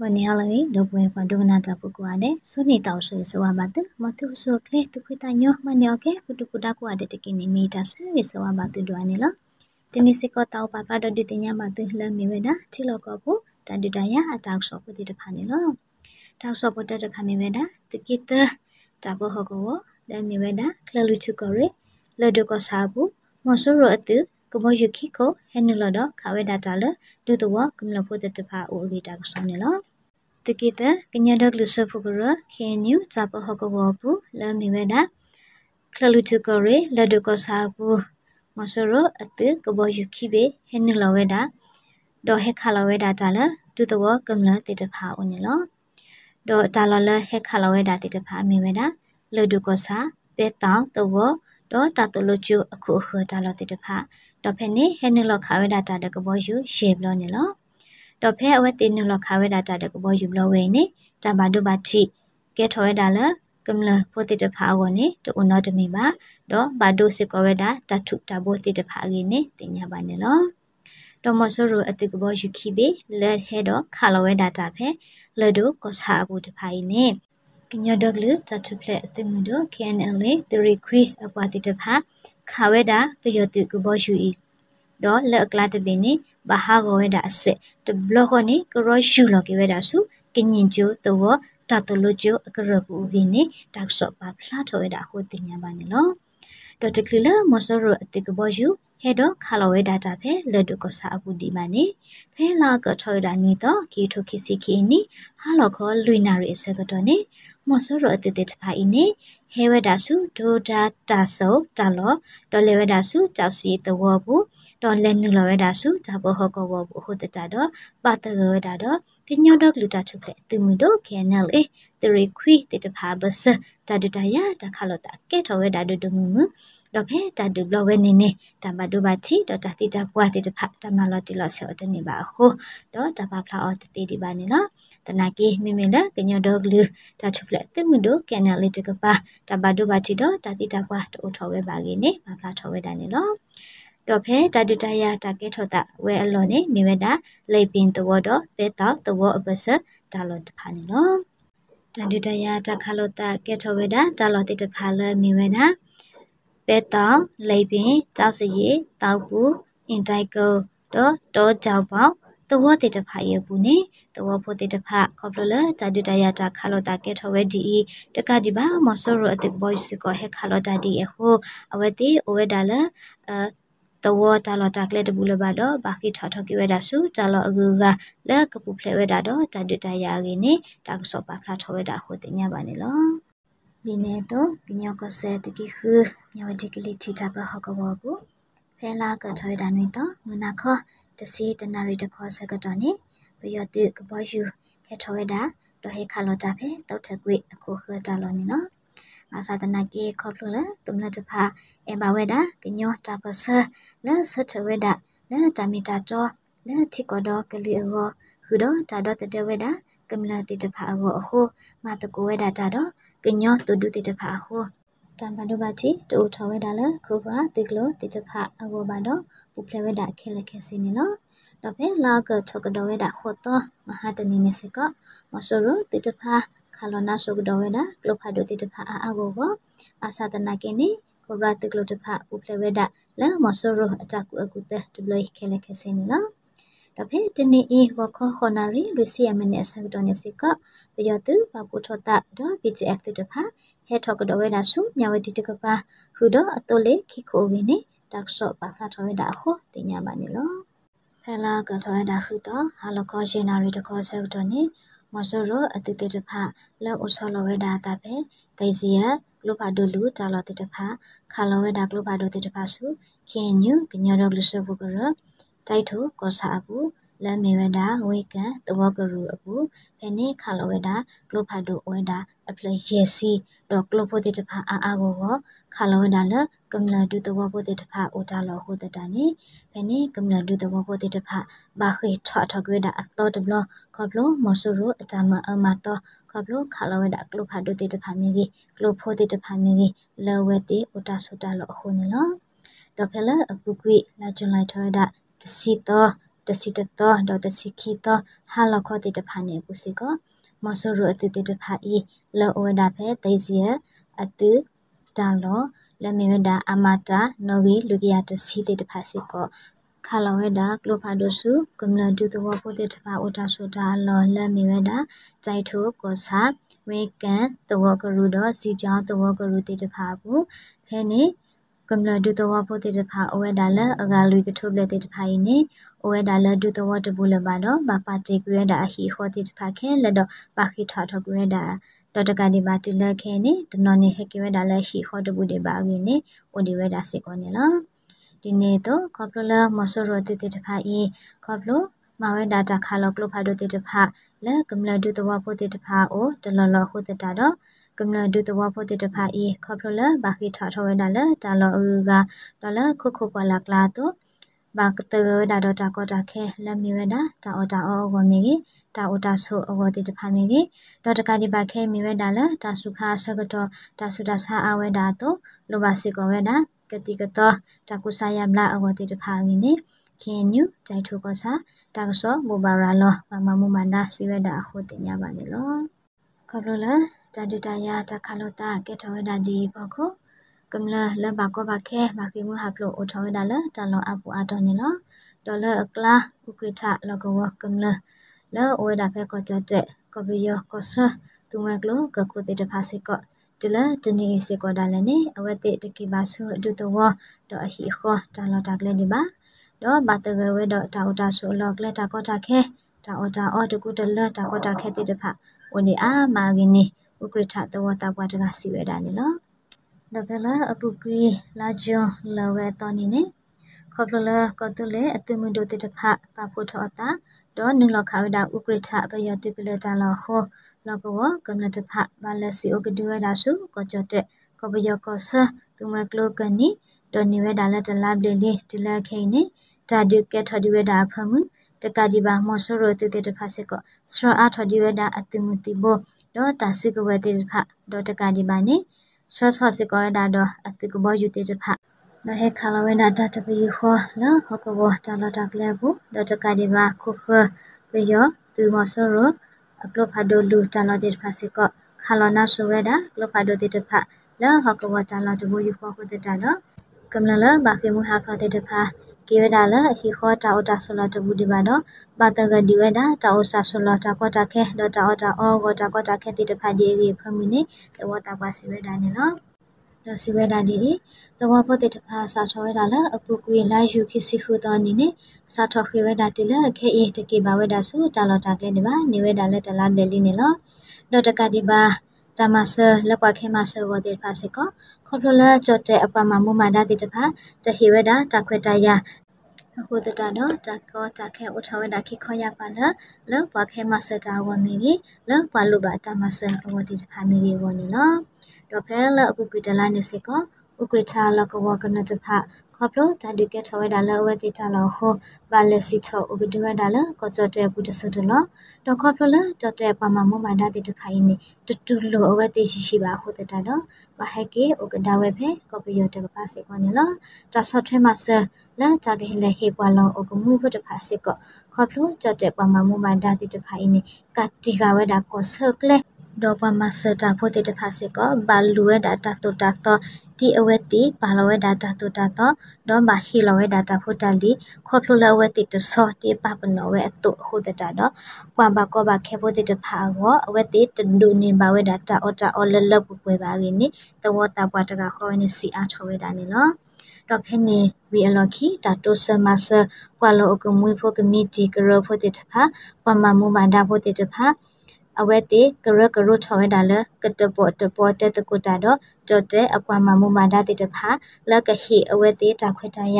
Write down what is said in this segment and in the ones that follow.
မနီယာလေဒပွေပဒုနာတာပုကွာတဲ့ဆုနေတောက်ဆွေဆိုဝါမတမတုဆိုကလေတခွေတညောမနီယောကေပုတကုတာကွာတဲ့တကိနေမီတာဆဲဆိုဝါမတဒွာနေလောတနိစကောတောက်ပါပါဒဒတိညာမတလမီဝဒချီလောကပုတန်ဒတယာအတောက်ဆောပုတိတဖာနေလောတောက်ဆောပုတတခမီဝဒတကိတတဘဟကောလမီဝဒကလလူချကရေလဒကဆာဘူးမဆရအတ ကဘောယခိကိုဟဲနလဒခဝဲဒတာလဒုတဝကမလဖို့တဖာအိုဂီတာကဆောနေလောတကိတကညဒကလဆဖုကရခေညူဇာပဟကဝပူလမီဝဒကလလူချကရေလဒကဆာဘူးမဆရအတကဘောယခိဘေဟဲနလဝဲဒါဒေါ်ဟက်ခလဝဲဒါတာလဒုတဝကမလတေတဖာအိုနေလောဒေါ်တာလလဟက်ခလဝဲဒါတေတဖာမီဝဲဒါလဒကဆာပေတောင်းတဝဒေါ်တာတလချူအခုခတာလတေတဖာ တော့ဖဲနေဟဲနလခါဝဲဒတာတကဘောယူရှေဘလနေလောတော့ဖဲအဝဲတေနလခါဝဲဒတာတကဘောယူဘလဝဲနေတဘာဒုဘာတိကဲထောဝဲဒါလကမလပိုတိတဖာဝနေတူနောတမီပါတော့ဘာဒုစကဝဲဒါတထုတဘောတိတဖာကြီးနေတင်ညာပါနေလောတော့မဆရအတိကဘောယူခိဘေလက်ဟဲတော့ခါလဝဲဒါတာဖဲလက်ဒုကောစာဘူးတဖာကြီးနေကညဒဂလူတထုဖလက်အတိမှုတို့ KNL တရီခွေအပွားတိတဖာ ခါဝဲတာပယောတိကဘောရှူဤတော့လက်ကလာတပင်းနေဘာဟာဂဝဲတာအစစ်တဘလခေါနေကရောရှူလောကေဝဲတာစုကညင်ကျိုတော့တတလူကျိုအကရပူဟိနေတက်ဆော့ပါဖလာထောဝဲတာဟိုတင်ညာပါနေလော တော့တကလမဆရအတိကဘောရှူဟဲတော့ခါလဝဲဒါတာဖဲလဒုကဆာအပူဒီမနေဖဲလာကထော်ဒါနီတော့ကီထိုခိစီခီနီဟာလောခေါ်လွိနာရီအစကတော့နေမောဆရအတိတေတဖိုင်နေဟဲဝဒါစုဒိုဒါတာဆောတာလောဒေါ်လေဝဒါစုကြောက်စီတဝဘူးဒေါ်လဲနုလဝဒါစုဂျာဘဟကောဝဘူးဟုတ်တတာတော့ပါတကဝဒါတော့ကညောတော့လူတာချုပ်လေသူမှုတော့ KNL အေတ ရီခွီတေတဖာဘဆတာဒတယာတခါလို့တာကဲထော်ဝဒါဒုဒမှုမှုတော့ဖဲတာဒုဘလဝဲနေနေတမဒုဘာချီတော့တာတိတာပွားတေတဖာတမလောတိလောဆောတနေပါဟိုတော့တပါဖလာအော်တတိဒီပါနေနော်တနာကေမိမိလာကညောတော့လူတာချုပ်လေသူမှုတော့ KNL တကပါတပါဒုဘာချီတော့တာတိတာပွားတိုးထော်ဝဲပါကြီးနေမဖလာထော်ဝဲတာနေနော်တော့ဖဲတတုတရတာကဲထောတာဝဲအလော်နေမိဝဲတာလိပင်တဝတော့ပဲတော့တဝအပစဒါလောတဖာနေနော် တတုတရတာခလောတာကဲထောဝဲတာဒါလောတိတဖာလဲမိဝဲတာပဲတော့လိပင်ကြောက်စရီတောက်ဘူးအင်တိုက်ကိုတော့တော့ကြောက်ပေါတဝတိတဖာရဘူးနေတဝဖို့တိတဖာခေါပလလတတုတရတာခလောတာကဲထောဝဲဒီတကဒီပါမဆောရအတက်ဘွိုက်စကိုဟက်ခလောတာဒီအဟိုအဝတိအဝဲဒါလာအ တဝတာလတာကလက်တဘူးလဘတော့ဘာခိထထကိဝဲဒါစုတာလအကူကလက်ကပူဖလေဝဲဒါတော့တတတရာရင်းနေတာကစောပါဖလာထဝဲဒါဟုတ်ညပါနေလောဒီနေတော့ကညကဆဲတကိခမြဝတိကလေးချီတာဘဟကဘောဘူးဖဲလာကထွေးတာနေတော့ငနာခောတစီတနာရီတခောဆက်ကတော့နေဘယတိကဘောယူဖဲထဝဲဒါတော့ဟေခါလတာဖဲတောက်ထကွေအခုခတာလောနေနော်ငါသာတနာကေခေါပလို့လားတုံလာတဖာ ละตุมละตะพาเอบาเวดากะญอตาปะซะละสะทเวดาละตามิตาจอละทิกอดอกะลีออဟူတော့တာတော့တတဝဲတာကမလာတိတဖာဟောအခုမတကိုဝဲတာတာတော့ကညောတူဒုတိတဖာဟောတမ်ဘဒုဘာတိတူထဝဲတာလခုပရာတိကလိုတိတဖာအကိုဘာတော့ပူဖလဲဝဲတာခဲလက်ခဲစင်းနော်တော့ဖဲလာကထကတော်ဝဲတာဟောတော့မဟာတနေနေစကမဆိုရတိတဖာခါလနာဆုကတော်ဝဲတာကလဖာဒိုတိတဖာအာအကိုကိုအာသဒနာကေနေ ကိုရာတကလတဖာပူဖလဝဲတာလဲမဆရအတကူအကူတဲ့ဒဘလခဲလက်ခဲစင်းနော်တဖေတနေအေဝခခနာရီလူစီယမနေဆကတော်နေစကပယတုပပုထတာဒေါ် PGF တဖာဟဲထောက်ကတော်ဝဲတာဆုမြဝတိတကပါဟူတော့အတိုလေခိခိုဝင်းနေတက်ဆော့ပါဖလာထော်ဝဲတာဟောတင်ညာပါနေလောဖဲလာကထော်ဝဲတာဟူတော့ဟာလကောရှင်နာရီတခေါ်ဆက်တော်နေမဆရအတိတေတဖလောအဆောလဝဲဒါတာပဲဒေစီယက လုဖာဒိုလူတာလတေတဖခါလဝဲဒါကလုဖာဒိုတေတဖဆုခင်ညူကညောဒဂလဆဘကရတိုက်ထုကောစာအပူလမ်းမေဝဒါဝေကန်တဝကရူအပူဖဲနေခါလဝဲဒါကလုဖာဒိုဝဲဒါအပလယေစီဒေါကလုဖိုတေတဖအာအာကိုကိုခါလဝဲဒါလကမ္လဒုတဝပိုတေတဖအိုတာလောဟိုတတနေဖဲနေကမ္လဒုတဝပိုတေတဖဘာခေထွာထကွေဒါအသောတဘလကဘလမဆူရအတမအမတော ကဘလခါလဝဲဒါကလုဖာဒုတေတဖမီကြီးကလုဖိုတေတဖမီကြီးလောဝဲတေအိုတာဆူတာလောဟိုနေလောတော့ဖဲလအပုကွေလာဂျွန်လိုက်ထွဲဒါတစီတော့တစီတတော်ဒေါ်တစီခီတော်ဟာလခေါတိတဖာနေပုစီကမဆရအတိတတဖာဤလောဝဒဖဲတေစီယအတုတာလောလမေဝဒအမတာနော်ဝီလူကရတစီတေတဖာစီက ခါလဝဲဒါကလိုဖာဒိုစုကမ္လဒူတဝပိုတေတဖာအိုတာဆိုတာလောလမေဝဒါကြိုက်ထိုကောစာဝေကန်တဝကရူတော့စီကြောင်းတဝကရူတေတဖာဘူးဖဲနေကမ္လဒူတဝပိုတေတဖာအဝဲဒါလအဂါလူကထုဘလက်တေတဖာယင်းနေအဝဲဒါလဒူတဝတဘူးလပါတော့ဘာပါတေကွေဒါအဟီခေါ်တေတဖာခဲလက်တော့ပါခိထွားထောကွေဒါတော့တကဒီပါတလခဲနေတနော်နေဟကေဝဲဒါလဟီခေါ်တဘူးတေပါကင်းနေအိုဒီဝဲဒါစေကောနေလား ဒီနေ့တော့ခေါပလလာမဆောရတိတိတဖာဤခေါပလမဝဲဒါတာခါလောကလဖာဒိုတိတဖာလဲကမ္လဒုတဝဖို့တိတဖာအိုတလလဟုတတာတော့ကမ္လဒုတဝဖို့တိတဖာဤခေါပလလာဘာခိထထဝဲဒါလဲတာလောအူကတလခုခုပလာကလာတော့ဘာကတဒါတော့တာကောတာခဲလက်မီဝဲဒါတာအော်တာအောဂောမီတာအိုတာဆိုအဝတိတဖာမီကြီးဒေါ်တကဒီပါခဲမီဝဲဒါလဲတာစုခါဆကတော့တာစုတာဆာအဝဲဒါတော့လိုပါစီကောဝဲဒါ ကတိကတော့တကုဆာယမလာအဝတိတဖာငင်းနေခင်ညူတိုင်ထုကောစာတာကဆောမိုဘာရာလောပမမမန္ဒစီဝဒအခုတင်ရပါလေလောခေါပလလတဒတယာတခလတာကေထဝဒဒီဘခုကမ္လလဘကောဘခဲမခိမဟပလိုအထဝဒလတလောအပူအတော်နေလောဒေါ်လာအကလာဥကရထလကဝကမ္လလောဝဒဖဲကောကြတဲ့ကဘယောကောဆသူမကလောကကုတေတဖာစေကော တလတနေစေကောဒါလည်းနေအဝတ်တေတကိပါဆုအတုတဝတော့အဟိခောတာလောတာကလေးဒီပါတော့ဘာတကဝဲတော့တာအတာဆုလောကလက်တာကောတာခဲတာအတာအော်တကုတလတာကောတာခဲတိတဖဝနေအာမာဂင်းနေဥကရထတဝတာပွားတကစီဝဲတာနေလောတော့ကလာအပုကွေလာဂျွန်လဝဲတော်နေနေခေါပလလကတလေအတမှုဒိုတိတဖပါဖို့ထောတာတော့နုလခဝဒဥကရထပယတိကလေတာလောဟော လောကဝကမ္လတဖဘာလစီအိုကဒူဝဒါစုကောချတဲ့ကပယကောဆသူမကလောကနီဒေါ်နီဝဲဒါလက်တလာဘလီလီတလခိနေတာဒုကဲထဒီဝဲဒါဖမှုတကဒီဘာမောဆရိုတေတေတဖာစေကောစရအာထဒီဝဲဒါအတိမူတိဘောဒေါ်တာစိကဝဲတေတဖဒေါ်တကဒီဘာနေဆွဆစေကောဒါဒေါ်အတိကဘောယူတေတဖနဟေခါလဝဲနာတတပီခောလာဟကဘောတာလတာကလေဘူးဒေါ်တကဒီဘာခုခပယောသူမောဆရိုအ ကလဖာဒိုလူတာလာတေဖာစေကခါလနာဆိုဝဲတာကလဖာဒိုတေတဖာလာဟကဝတာလာတဘူယူဖောခုတတာနော်ကမ္လလဘာခေမူဟာဖာတေတဖာကေဝဒါလာဟီခောတာအောတာဆိုလာတဘူဒီပါတော့ဘာတကဒီဝဒါတာအောဆာဆိုလာတာကောတာခဲဒေါ်တာအောတာအောဂောတာကောတာခဲတေတဖာဒီအေဖမီနေတဝတာပါစီဝဲဒါနေနော် တော့စီဝဲဒါဒီတဝဖို့တေတဖာစာချောဝဲဒါလာအပူကွေလာယူခိစီဖူတော်နေနေစာထောခေဝဲဒါတိလခဲအေတကေပါဝဲဒါဆိုတာလောတာကလေးဒီပါနေဝဲဒါလက်တလားဘယ်လီနေလောတော့တကဒီပါတမဆလပခေမဆဝတေဖာစကခေါပလလာကြတဲ့အပမမမဒါတိတဖာတဟိဝဲဒါတခွေတယာအခုတတတော့တကောတခဲဥထဝဲဒါခိခောရပါလလောပခေမဆတာဝမီကြီးလောပလူပါတမဆအဝတိတဖာမီကြီးဝနေလော တော့ဖဲလအပုပိတလာနေစကဥကရထာလကဝကနတဖခေါပလိုတာဒီကထဝဲဒါလဝဲတိတလောဟောဘာလက်စီထောဥကဒူဝဲဒါလကောချတဲ့ဘူးတဆတလောတော့ခေါပလိုလတတဲ့ပမမမန္ဒတိတခိုင်းနေတူတူလိုအဝဲတိရှိရှိပါဟုတ်တဲ့တော့ဘာဟဲကေဥကဒါဝဲဖဲကောပီယောတကပါစေကောနေလောတဆော့ထွဲမဆလာတာကဟလေဟေပွာလောအကမှုဖို့တဖာစေကောခေါပလိုတတဲ့ပမမမန္ဒတိတဖိုင်းနေကတိကဝဲဒါကောဆကလေ ဒေါ်ပမဆတာဖို့တဲ့တဖာစေကောဘာလူဝဲဒါတတ်တတ်သောတီအဝဲတီပါလဝဲဒတာတူတာတော့ဒေါ်မဟီလဝဲဒတာဖို့တလီခေါပလလဝဲတီတဆောတီပပနဝဲအတုဟိုတတာတော့ပွာဘကောဘခဲဖို့တီတဖာကောအဝဲတီတဒူနေပါဝဲဒတာအော်တာအော်လလပပွေပါကိနေတဝတာပွားတကခေါနေစီအားချဝဲတာနေနော်တော့ဖဲနေဝီအလော်ခီတာတိုဆမဆပွာလောအကမွေဖို့ကမီတီကရဖို့တီတဖာပွာမမူမန္ဒဖို့တီတဖာ အဝဲတေကရကရချဝဲဒါလကတပေါ်တပေါ်တက်တကုတာတော့ကြော့တဲ့အပွားမမမဒါတိတဖာလကဟိအဝဲတေတာခွဲတရ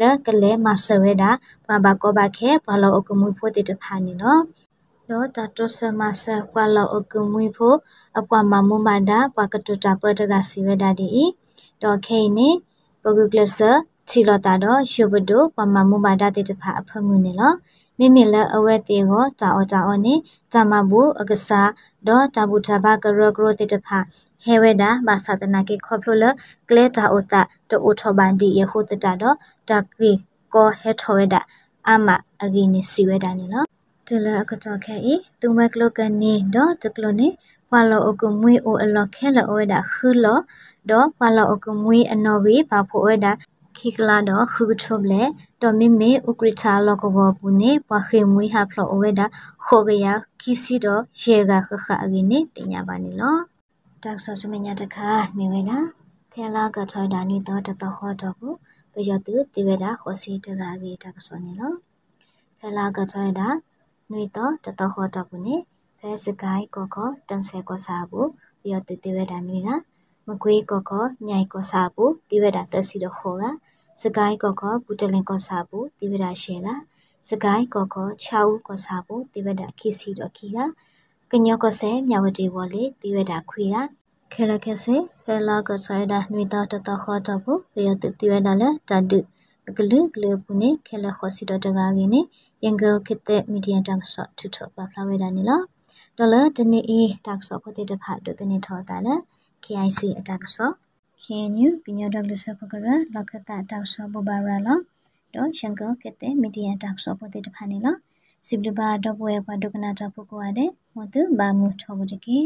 လကလဲမဆဝဲဒါဘာဘကောဘခဲဘလောအကမှုဖို့တိတဖာနေနော်တော့တတောဆမဆဘလောအကမှုဖို့အပွားမမမဒါပကတတာပတကစီဝဲဒါဒီတော့ခဲနေပဂုကလဆချီလတာတော့ရှုဘဒိုပမမမဒါတိတဖာအဖမှုနေလော မိမိလအဝဲတေကိုတာအောတာအောနေဇမဘူအကစားဒေါ်တာဘူတာဘကရဂရိုတေတဖာဟေဝေဒာဘာသာတနာကေခေါပလိုလကလေတာအိုတာတိုအိုထဘန်ဒီယေဟိုတတာတော့တကီကိုဟေထဝေဒာအာမအဂိနေစီဝဲတာနေလောတလအကတော့ခဲဤသူမကလကနေတော့တကလနေဘွာလောအကမွေအိုအလောခဲလောဝဲတာခူလောတော့ဘွာလောအကမွေအနော်ကြီးဘာဖို့ဝဲတာ ခိကလာတော့ခူထုဘလေတော့မိမေဥကရချာလောကဘောပူနေဘွာခေမွေဟာဖလောဝဲတာခိုကရခိစီတော့ရေကခခအဂိနေတင်ညာပါနေလောတောက်ဆဆုမညာတခါနေဝဲတာဖဲလာကချောဒါနီတော့တတဟောတော့ဘူးပယတုတိဝဲတာဟောစီတကာကြီးတကစောနေလောဖဲလာကချောဒါနွေတော့တတဟောတော့ဘူးနေဖဲစကိုင်းကောကောတန်ဆဲကောစားဘူးပယတုတိဝဲတာနွေက မကွေးကောကောမြိုင်ကောစားဘူးတိဝဲတာသက်စီတော့ဟောကစကိုင်းကောကောပူတလင်ကောစားဘူးတိဝဲတာရှေကစကိုင်းကောကော6ဦးကောစားဘူးတိဝဲတာခိစီတော့ခီကကညောကဆဲမြဝတီဝလေတိဝဲတာခွေကခဲလခဲစေဖဲလာကဆွဲတာနှွေတာတတခေါ်တော့ဘူးဘယတတိဝဲတာလဲတဒုကလူကလူပုနေခဲလခေါ်စီတော့တကားကြီးနေယင်ဂယ်ခစ်တဲ့မီဒီယာတမ်ဆော့ထူထပါဖလာဝဲတာနေလားဒေါ်လာတနေအေးတက်ဆော့ဖို့တဲ့တဖတ်တို့တဲ့နေထော်တာလဲ KIC အတက်ဆော့ KNU ကညောဒေါ်လူဆဖကရလခတာတက်ဆော့ဘဘာရလာတော့ရှန်ကောကတဲ့မီဒီယာတက်ဆော့ဖို့တဲ့တဖတ်နေလားစိဘလဘာတော့ဘွယ်ဘဒုကနာတာပုကွာတဲ့မတူဘာမှုထောဘူးတကေ